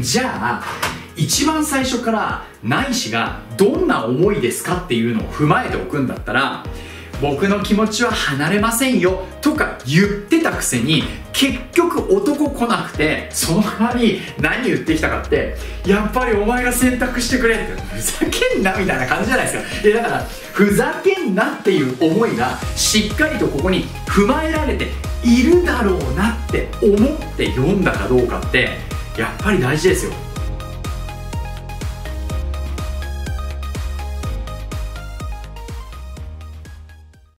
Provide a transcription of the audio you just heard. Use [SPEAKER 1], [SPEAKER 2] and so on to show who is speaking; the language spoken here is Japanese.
[SPEAKER 1] じゃあ一番最初からないしがどんな思いですかっていうのを踏まえておくんだったら僕の気持ちは離れませんよとか言ってたくせに結局男来なくてその代わり何言ってきたかってやっぱりお前が選択してくれってふざけんなみたいな感じじゃないですか。いやだからふざけんなっていう思いがしっかりとここに踏まえられているだろうなって思って読んだかどうかってやっぱり大事ですよ。